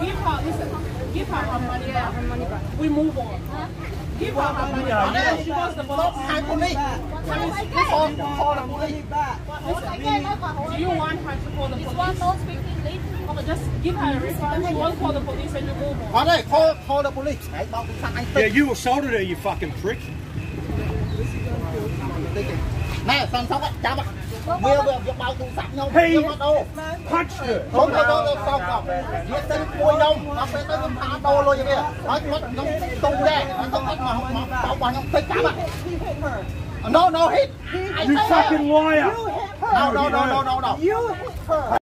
Give her, listen, give her her money back. We move on. Give her her money back. She wants the police. Hai police. Call, call the police. Do you want her to call the police? Okay, just give her a refund. She won't call the police and you move on. Ở đây, call, call the police. Hãy báo cảnh sát anh Yeah, you assaulted her, you fucking prick. Nè, xong xong á, chào bạn. Mưa vừa việc báo tụ sẵn nhau. Hey. Nhưng mà đâu. Punched her. Không thấy đâu đâu sao cả. Việc tên cùi đông, nó phải tới cái phá đô luôn như. Nói mất nó tung ra, nó không mất mà không mà bảo quản nó tích cả bạn. No, no hit. I You fucking liar. No, no, no, no, no, no.